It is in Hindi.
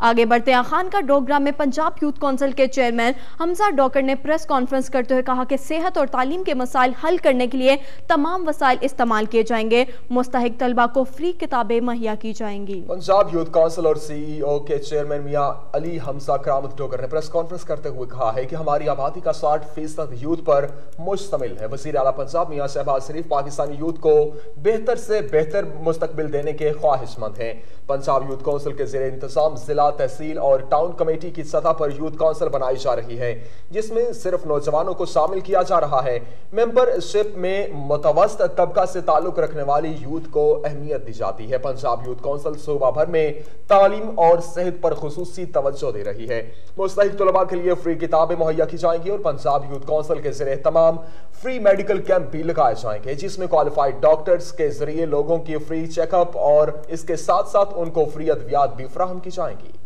आगे बढ़ते हैं। खान का डोगरा में पंजाब यूथ काउंसिल के चेयरमैन हमजा डॉकर ने प्रेस कॉन्फ्रेंस करते हुए कहा कि सेहत और तालीम के मसाइल हल करने के लिए तमाम वसाइल इस्तेमाल किए जाएँगे। मुस्तक तलबा को फ्री किताबें मुहैया की जाएँगी। पंजाब यूथ काउंसिल और सीईओ के चेयरमैन मियाँ अली हमजा करामत डोगर ने प्रेस कॉन्फ्रेंस करते हुए कहा है कि हमारी आबादी का साठ फ़ीसद यूथ पर मुश्तमिल है। वज़ीर अला पंजाब मियाँ शहबाज शरीफ पाकिस्तानी यूथ को बेहतर से बेहतर मुस्तबिल देने के ख्वाहिशमंद हैं। पंजाब यूथ काउंसिल के जेर इंतज़ाम जिला तहसील और टाउन कमेटी की सतह पर यूथ काउंसिल बनाई जा रही है, जिसमें सिर्फ़ नौजवानों को शामिल किया जा रहा है। मेंबरशिप में मुतवस्त तबका से ताल्लुक रखने वाली यूथ को अहमियत दी जाती है। पंजाब यूथ काउंसिल सूबा भर में तालीम और सेहत पर खसूसी तवज्जो दे रही है। मुस्तक तलबा के लिए फ्री किताबें मुहैया की जाएँगी और पंजाब यूथ काउंसिल के ज़रिए तमाम फ्री मेडिकल कैंप भी लगाए जाएँगे, जिसमें क्वालिफाइड डॉक्टर्स के ज़रिए लोगों की फ्री चेकअप और इसके साथ साथ उनको फ्री अद्वियात भी फ्राहम की जाएँगी।